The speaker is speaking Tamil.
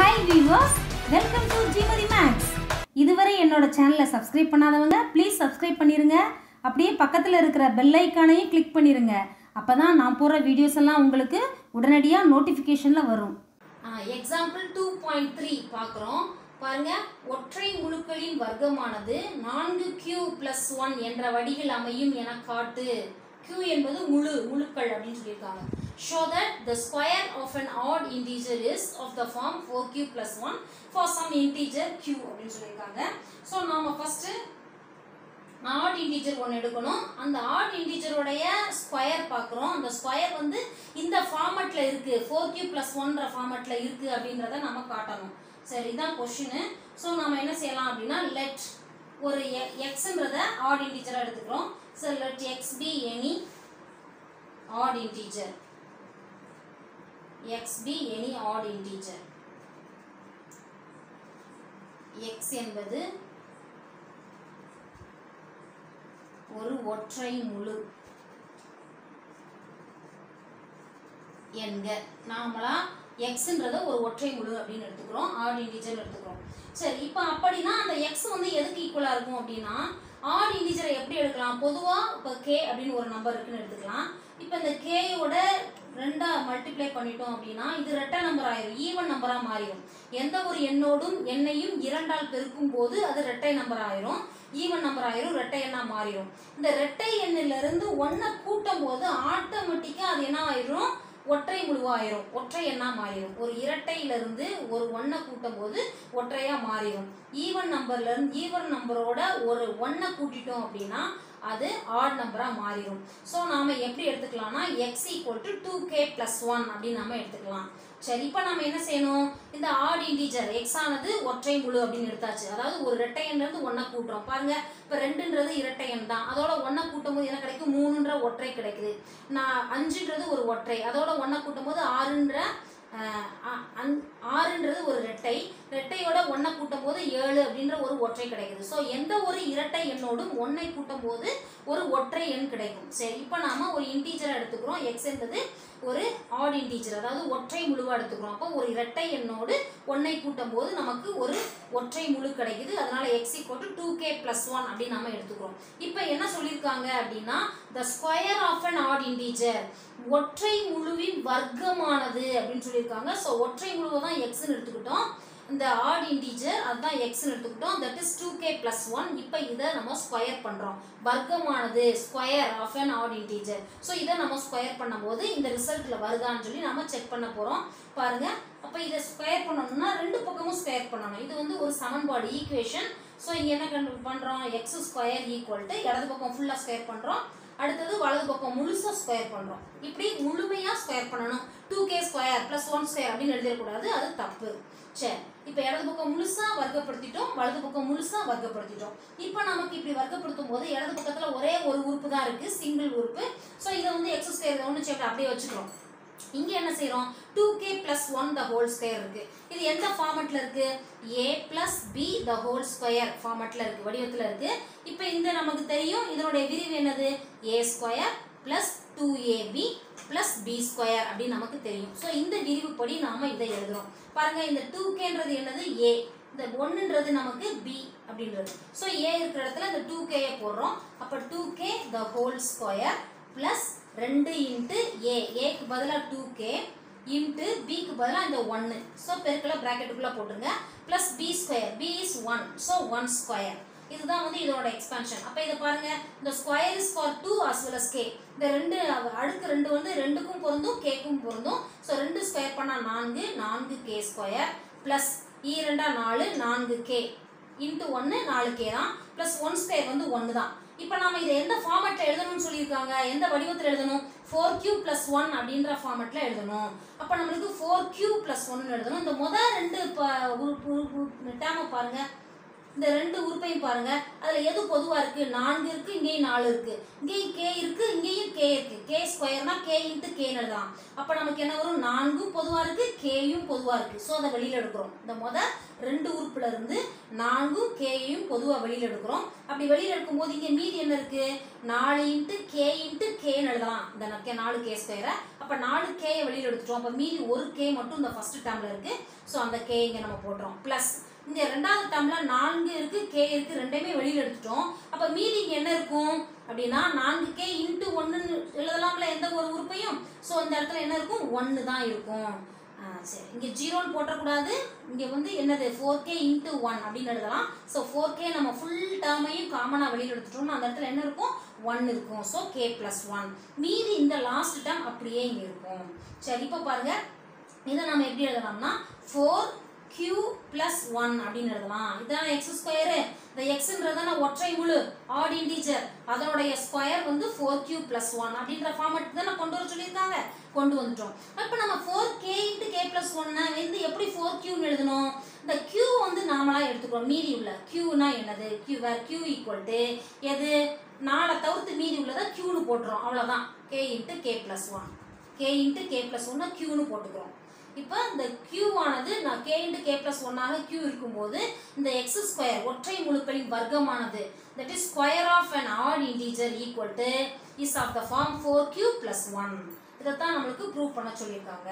ஹாய் வியூவர்ஸ் வெல்கம் டு ஜிமதி மேக்ஸ் இதுவரை என்னோட சேனலை சப்ஸ்கிரைப் பண்ணாதவங்க ப்ளீஸ் சப்ஸ்கிரைப் பண்ணிருங்க. அப்படியே பக்கத்தில் இருக்கிற பெல் ஐக்கானையும் கிளிக் பண்ணிருங்க. அப்போ தான் நான் போடுற வீடியோஸ் எல்லாம் உங்களுக்கு உடனடியாக நோட்டிஃபிகேஷனில் வரும். எக்ஸாம்பிள் டூ பாயிண்ட் த்ரீ பார்க்குறோம். பாருங்க ஒற்றை முழுக்களின் வர்க்கமானது நான்கு கியூ பிளஸ் ஒன் என்ற வடிவில் அமையும் என காட்டு. Q என்பது முழு முழுக்கள் அப்படின்னு சொல்லியிருக்காங்க. Show that the square of an odd integer is of the form 4q plus 1 for some integer q அப்படின்னு சொல்லியிருக்காங்க. ஸோ நாம ஃபஸ்ட்டு ஆட் இன்டீஜர் ஒன்று எடுக்கணும். அந்த ஆட் இன்டீஜருடைய ஸ்கொயர் பார்க்குறோம். அந்த ஸ்கொயர் வந்து இந்த ஃபார்மட்டில் இருக்குது ஃபோர் கியூ ப்ளஸ் ஒன்ற ஃபார்மட்டில் இருக்குது அப்படின்றத நம்ம காட்டணும். சரி இதான் கொஷினு ஸோ நம்ம என்ன செய்யலாம் அப்படின்னா லெட் ஒரு எக்ஸுன்றத ஆட் இன்டீஜராக எடுத்துக்கிறோம். So let x be any odd integer. X be any odd integer. எக்ஸ் என்பது ஒரு ஒற்றை முழு எங்க நாமளா எக்ஸ்ன்றத ஒரு ஒற்றை முழு அப்படின்னு எடுத்துக்கிறோம் ஆட் இன்டிஜர் எடுத்துக்கிறோம் சரி இப்போ அப்படின்னா அந்த எக்ஸ் வந்து எதுக்கு ஈக்குவலாக இருக்கும் அப்படின்னா ஆட் இன்டிஜரை எப்படி எடுக்கலாம்? பொதுவாக இப்போ கே அப்படின்னு ஒரு நம்பர் இருக்குன்னு எடுத்துக்கலாம். இப்போ இந்த கேயோட ரெண்டா மல்டிப்ளை பண்ணிட்டோம் அப்படின்னா இது ரெட்டை நம்பர் ஆயிரும். ஈவன் நம்பராக மாறிடும் எந்த ஒரு எண்ணோடும் எண்ணையும் இரண்டால் பெருக்கும் போது அது ரெட்டை நம்பர் ஆயிரும். ஈவன் நம்பர் ஆயிரும் ரெட்டை எண்ணாக மாறிடும் இந்த ரெட்டை எண்ணிலிருந்து ஒன்றை கூட்டும் போது ஆட்டோமேட்டிக்காக அது என்ன ஆயிரும்? ஒற்றை முழுவாயிரும் ஒற்றை எண்ணா மாறிடும். ஒரு இரட்டையிலிருந்து ஒரு ஒன்றை கூட்டும் போது ஒற்றையா மாறிடும். ஈவன் நம்பர்லேருந்து ஈவன் நம்பரோட ஒரு ஒன்றை கூட்டிட்டோம் அப்படின்னா அது ஆட் நம்பராக மாறிடும். ஸோ நாம் எப்படி எடுத்துக்கலாம்னா x equal to two k plus one அப்படின்னு நம்ம எடுத்துக்கலாம். சரி இப்போ நம்ம என்ன செய்யணும்? இந்த ஆட் இன்டீஜர் எக்ஸ் ஆனது ஒற்றை முழு அப்படின்னு எடுத்தாச்சு. அதாவது ஒரு இரட்டை எண்ணிலிருந்து ஒன்றை கூட்டுறோம். பாருங்க இப்போ ரெண்டுன்றது இரட்டை எண் தான். அதோட ஒன்றை கூட்டும் போது என்ன கிடைக்கும் மூணுன்ற ஒற்றை கிடைக்குது. நான் அஞ்சுன்றது ஒரு ஒற்றை. அதோட ஒன்றை கூட்டும் போது ஆறுன்ற ஆறுன்றது ஒரு ரெட்டை ரெட்டையோட ஒன்றை கூட்டும் போது ஏழு அப்படின்ற ஒரு ஒற்றை கிடைக்குது. ஸோ எந்த ஒரு இரட்டை எண்ணோடும் ஒன்றை கூட்டும் போது ஒரு ஒற்றை எண் கிடைக்கும். சரி இப்போ நாம ஒரு இன்டீஜரை எடுத்துக்கிறோம். எக்ஸ் என்பது ஒரு ஆட் இன்டீஜர் அதாவது ஒற்றை முழுவா எடுத்துக்கிறோம். அப்போ ஒரு இரட்டை எண்ணோடு ஒன்றை கூட்டும் போது நமக்கு ஒரு ஒற்றை முழு கிடைக்குது. அதனால x equal to two k plus one அப்படின்னு நம்ம எடுத்துக்கிறோம். இப்போ என்ன சொல்லியிருக்காங்க அப்படின்னா the square of an odd integer ஒற்றை முழுவின் வர்க்கமானது அப்படின்னு சொல்லியிருக்காங்க. ஸோ ஒற்றை முழுவை தான் எக்ஸ்ன்னு எடுத்துக்கிட்டோம். இந்த ஆட் இன்டீஜர் அதுதான் எக்ஸ்னு எடுத்துக்கிட்டோம். That is two k plus one இப்போ இதை நம்ம ஸ்கொயர் பண்ணுறோம் வர்க்கமானது square of an odd integer so இதை நம்ம ஸ்கொயர் பண்ணும்போது இந்த ரிசல்ட்டில் வருதான்னு சொல்லி நம்ம செக் பண்ண போகிறோம் பாருங்கள் அப்போ இதை ஸ்கொயர் பண்ணணும்னா ரெண்டு பக்கமும் ஸ்கொயர் பண்ணணும். இது வந்து ஒரு சமன்பாடு ஈக்குவேஷன் ஸோ இங்கே என்ன கண்டு பண்ணுறோம் எக்ஸ் ஸ்கொயர் ஈக்குவல் டு இடது பக்கம் ஃபுல்லாக ஸ்கொயர் பண்ணுறோம் அடுத்தது வலது பக்கம் முழுசாக ஸ்கொயர் பண்ணுறோம் இப்படி முழுமையாக ஸ்கொயர் பண்ணணும். Two k square plus one square அப்படின்னு எழுதிடக்கூடாது. அது தப்பு. சரி. இப்போ இடது பக்கம் முழுசா வர்க்கப்படுத்திட்டோம். வலது பக்கம் முழுசா வர்க்கப்படுத்திட்டோம். இப்போ நமக்கு இப்படி வர்க்கப்படுத்தும் போது இடது பக்கத்தில் ஒரே ஒரு உறுப்பு தான் இருக்கு. சிங்கிள் உறுப்பு. ஸோ இதை வந்து எக்ஸ் ஸ்கொயர் ஒன்று சேர்த்து அப்படியே வச்சுக்கிறோம். இங்கே என்ன செய்கிறோம் two k plus one the whole square இருக்கு. இது எந்த ஃபார்மெட்டில் இருக்கு? A plus b the whole square ஃபார்மெட்டில் இருக்கு வடிவத்தில் இருக்கு. இப்போ இந்த நமக்கு தெரியும் இதனுடைய விரிவு என்னது? A square plus two a b plus b square அப்படின்னு நமக்கு தெரியும். ஸோ இந்த விரிவுப்படி நாம இதை எழுதுறோம். பாருங்க இந்த டூ கேன்றது என்னது? ஏ இந்த ஒன்றுன்றது நமக்கு பி அப்படின்றது. ஸோ ஏ இருக்கிற இடத்துல இந்த டூ கேயை போடுறோம். அப்போ two k the whole square plus ரெண்டு இன்ட்டு ஏ ஏக்கு பதிலாக டூ கே இன்ட்டு பிக்கு பதிலாக இந்த ஒன்று ஸோ பெருக்கல ப்ராக்கெட்டுக்குள்ளே போட்டுருங்க. Plus b square b is one so one square இதுதான் வந்து இதோட எக்ஸ்பான்ஷன் அப்போ இதை பாருங்க. இந்த square is for two as well as k இந்த ரெண்டு அடுக்கு ரெண்டு வந்து ரெண்டுக்கும் பொருந்தும் கேக்கும் பொருந்தும். ஸோ ரெண்டு ஸ்கொயர் பண்ணால் நான்கு நான்கு கே ஸ்கொயர் ப்ளஸ் ஈரெண்டா நாலு நான்கு கே இன்ட்டு ஒன்று நாலு கே தான். ப்ளஸ் ஒன் ஸ்கொயர் வந்து ஒன்று தான். இப்போ நாம இதை எந்த ஃபார்மேட்டில் எழுதணும்னு சொல்லியிருக்காங்க? எந்த வடிவத்தில் எழுதணும்? ஃபோர் கியூ ப்ளஸ் ஒன் அப்படின்ற ஃபார்மேட்டில் எழுதணும். அப்போ நம்மளுக்கு ஃபோர் கியூ ப்ளஸ் ஒன்னு எழுதணும். இந்த முதல் ரெண்டு இப்போ டேமை பாருங்கள் இந்த ரெண்டு உறுப்பையும் பாருங்க. அதுல எது பொதுவா இருக்கு? நான்கு இருக்கு இங்கேயும் நாலு இருக்கு. இங்கேயும் கே இருக்கு இங்கேயும் கே இருக்கு. கே ஸ்கொயர்னா கே இன்ட்டு கே எழுதலாம் அப்ப நமக்கு என்ன வரும்? நான்கும் பொதுவா இருக்கு கேயும் பொதுவா இருக்கு. ஸோ அதை வெளியில எடுக்கிறோம். இந்த முத ரெண்டு உறுப்புல இருந்து நான்கும் கேயும் பொதுவா வெளியில எடுக்கிறோம். அப்படி வெளியில எடுக்கும் போது இங்க மீதி என்ன இருக்கு? நாலு இன்ட்டு கே இன்ட்டு கேன்னு எழுதலாம் இந்த நக்கே நாலு கே ஸ்கொயரை அப்ப நாலு கேயை வெளியில எடுத்துட்டோம். அப்ப மீதி ஒரு கே மட்டும் இந்த ஃபர்ஸ்ட் டேர்ம்ல இருக்கு. ஸோ அந்த கே இங்க நம்ம போடுறோம் பிளஸ் இந்த ரெண்டாவது டேர்ம்ல நான்கு இருக்கு கே இருக்கு ரெண்டையுமே வெளியில எடுத்துட்டோம். அப்ப மீதி என்ன இருக்கும்? அப்படின்னா நான்கு கே இன்ட்டு ஒன்றுன்னு எழுதலாம்ல எந்த ஒரு உறுப்பையும்? ஸோ இந்த இடத்துல என்ன இருக்கும்? ஒன்று தான் இருக்கும். சரி. இங்கே ஜீரோன்னு போட்டக்கூடாது. இங்கே வந்து என்னது? ஃபோர் கே இன்ட்டு ஒன் அப்படின்னு எழுதலாம். ஸோ ஃபோர் கே நம்ம ஃபுல் டேர்மையும் காமனாக வெளியில் எடுத்துட்டோம்னா அந்த இடத்துல என்ன இருக்கும்? ஒன் இருக்கும். ஸோ கே ப்ளஸ் ஒன் மீதி இந்த லாஸ்ட் டேர்ம் அப்படியே இங்கே இருக்கும். சரி இப்போ பாருங்க. இதை நம்ம எப்படி எழுதலாம்னா ஃபோர் கியூ ப்ளஸ் ஒன் அப்படின்னு எழுதலாம். இதான எக்ஸ் ஸ்கொயரு இந்த எக்ஸ்ன்றதான ஒற்றை முழு ஆட் இன்டீஜர் அதனுடைய ஸ்கொயர் வந்து ஃபோர் கியூ ப்ளஸ் ஒன் அப்படின்ற ஃபார்மேட் தானே கொண்டு வர சொல்லியிருக்காங்க. கொண்டு வந்துட்டோம். இப்போ நம்ம four k into k plus ஒன்னை வந்து எப்படி ஃபோர் கியூன்னு எழுதணும்? இந்த கியூ வந்து நாமளாக எடுத்துக்கிறோம். மீதி உள்ள கியூனா என்னது? Q where q equal to எது? நாளை தவிர்த்து மீதி உள்ளதை கியூன்னு போட்டுரும் அவ்வளோதான் k into k plus one k into k plus ஒன்னை கியூன்னு போட்டுக்கிறோம். இப்போ இந்த Q ஆனது நான் கே இன்டு கே பிளஸ் ஒன்னாக Q இருக்கும்போது இந்த எக்ஸ் ஸ்கொயர் ஒற்றை முழுக்களின் வர்க்கமானது. That is square of an odd integer equal to is of the form four q plus one இதைத்தான் நம்மளுக்கு ப்ரூவ் பண்ண சொல்லியிருக்காங்க.